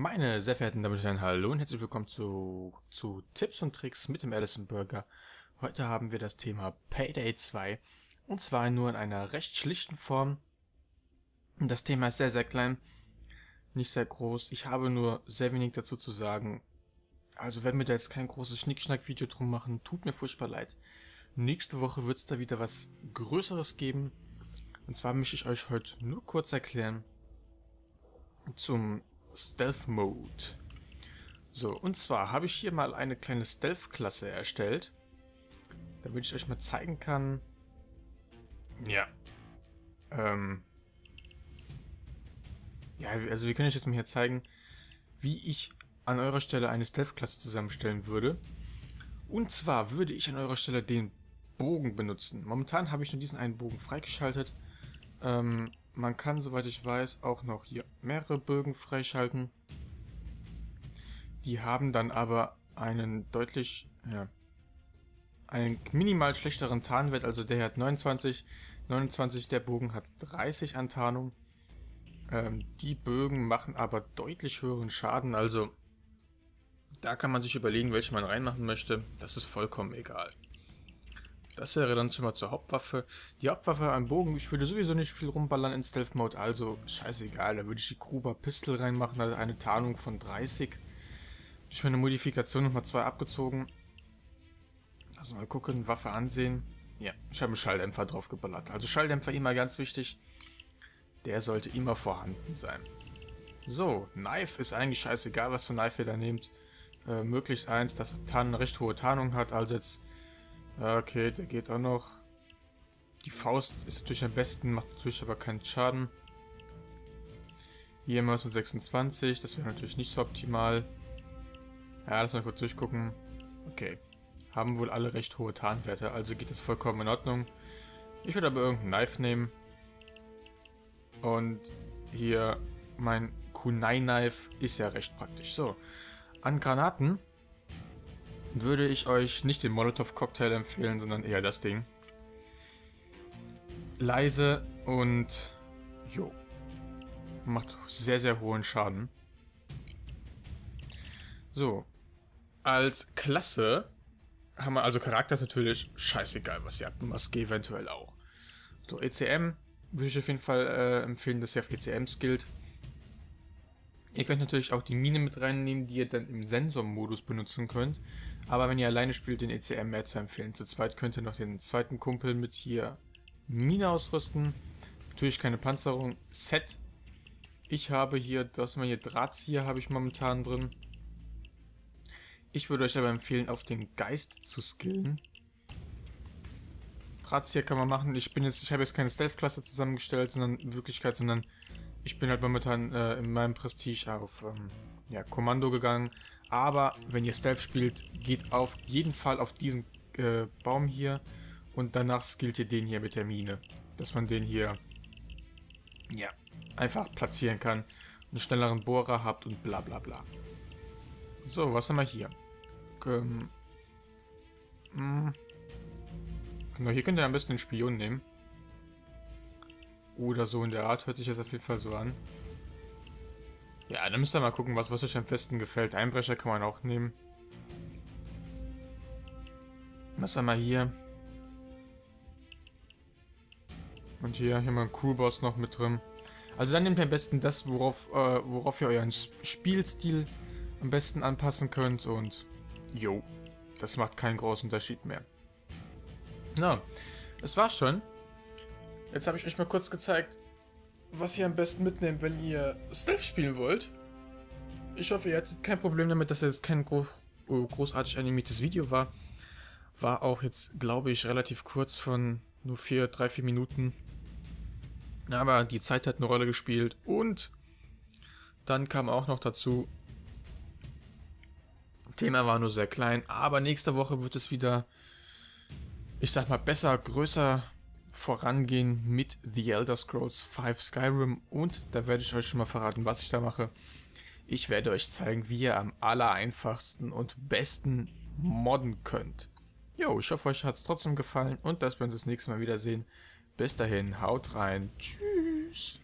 Meine sehr verehrten Damen und Herren, hallo und herzlich willkommen zu, zu Tipps und Tricks mit dem Allison Burger. Heute haben wir das Thema Payday 2 und zwar nur in einer recht schlichten Form. Das Thema ist sehr, sehr klein, nicht sehr groß. Ich habe nur sehr wenig dazu zu sagen. Also wenn wir da jetzt kein großes Schnickschnack-Video drum machen, tut mir furchtbar leid. Nächste Woche wird es da wieder was Größeres geben. Und zwar möchte ich euch heute nur kurz erklären zum Stealth Mode. So, und zwar habe ich hier mal eine kleine Stealth-Klasse erstellt, damit ich euch mal zeigen kann. Ja. Ähm. Ja, also wir können euch jetzt mal hier zeigen, wie ich an eurer Stelle eine Stealth-Klasse zusammenstellen würde. Und zwar würde ich an eurer Stelle den Bogen benutzen. Momentan habe ich nur diesen einen Bogen freigeschaltet. Ähm, man kann, soweit ich weiß, auch noch hier mehrere Bögen freischalten. Die haben dann aber einen deutlich, ja, einen minimal schlechteren Tarnwert. Also der hat 29, 29, der Bogen hat 30 an Tarnung. Ähm, die Bögen machen aber deutlich höheren Schaden, also da kann man sich überlegen, welche man reinmachen möchte. Das ist vollkommen egal. Das wäre dann schon mal zur Hauptwaffe. Die Hauptwaffe am Bogen, ich würde sowieso nicht viel rumballern in Stealth Mode, also scheißegal, da würde ich die Kruber Pistol reinmachen, also eine Tarnung von 30. Durch meine Modifikation nochmal zwei abgezogen. Also mal gucken, Waffe ansehen. Ja, ich habe einen Schalldämpfer drauf geballert. Also Schalldämpfer immer ganz wichtig. Der sollte immer vorhanden sein. So, Knife ist eigentlich scheißegal, was für Knife ihr da nehmt. Äh, möglichst eins, das Tarn recht hohe Tarnung hat, also jetzt Okay, der geht auch noch. Die Faust ist natürlich am besten, macht natürlich aber keinen Schaden. Hier immer was mit 26, das wäre natürlich nicht so optimal. Ja, lass mal kurz durchgucken. Okay. Haben wohl alle recht hohe Tarnwerte, also geht das vollkommen in Ordnung. Ich würde aber irgendein Knife nehmen. Und hier mein Kunai-Knife ist ja recht praktisch. So, an Granaten würde ich euch nicht den Molotov-Cocktail empfehlen, sondern eher das Ding. Leise und jo. Macht sehr, sehr hohen Schaden. So. Als Klasse haben wir also Charakter ist natürlich scheißegal, was ihr habt. Maske eventuell auch. So, ECM würde ich auf jeden Fall äh, empfehlen, dass ihr auf ECM skillt. Ihr könnt natürlich auch die Mine mit reinnehmen, die ihr dann im Sensormodus benutzen könnt. Aber wenn ihr alleine spielt, den ECM mehr zu empfehlen. Zu zweit könnt ihr noch den zweiten Kumpel mit hier Mine ausrüsten. Natürlich keine Panzerung. Set. Ich habe hier, das mal hier Drahtzieher habe ich momentan drin. Ich würde euch aber empfehlen, auf den Geist zu skillen. Drahtzieher kann man machen. Ich bin jetzt, ich habe jetzt keine Stealth-Klasse zusammengestellt, sondern in Wirklichkeit, sondern ich bin halt momentan äh, in meinem Prestige auf ähm, ja, Kommando gegangen. Aber wenn ihr Stealth spielt, geht auf jeden Fall auf diesen äh, Baum hier und danach skillt ihr den hier mit der Mine. Dass man den hier ja, einfach platzieren kann, einen schnelleren Bohrer habt und bla bla bla. So, was haben wir hier? Ähm. Genau, hier könnt ihr am besten den Spion nehmen. Oder so in der Art hört sich das auf jeden Fall so an. Ja, dann müsst ihr mal gucken, was, was euch am besten gefällt. Einbrecher kann man auch nehmen. Was haben wir hier? Und hier, hier mal ein Crewboss noch mit drin. Also dann nehmt ihr am besten das, worauf, äh, worauf ihr euren Spielstil am besten anpassen könnt. Und jo, das macht keinen großen Unterschied mehr. Na, das war's schon. Jetzt habe ich euch mal kurz gezeigt, was ihr am besten mitnehmt, wenn ihr Stealth spielen wollt. Ich hoffe, ihr hattet kein Problem damit, dass es kein gro oh, großartig animiertes Video war. War auch jetzt, glaube ich, relativ kurz von nur 4, 3, 4 Minuten. Aber die Zeit hat eine Rolle gespielt und dann kam auch noch dazu, Thema war nur sehr klein, aber nächste Woche wird es wieder, ich sag mal, besser, größer, vorangehen mit The Elder Scrolls 5 Skyrim und da werde ich euch schon mal verraten, was ich da mache. Ich werde euch zeigen, wie ihr am aller einfachsten und besten modden könnt. Jo, ich hoffe, euch hat es trotzdem gefallen und dass wir uns das nächste Mal wiedersehen. Bis dahin, haut rein. Tschüss.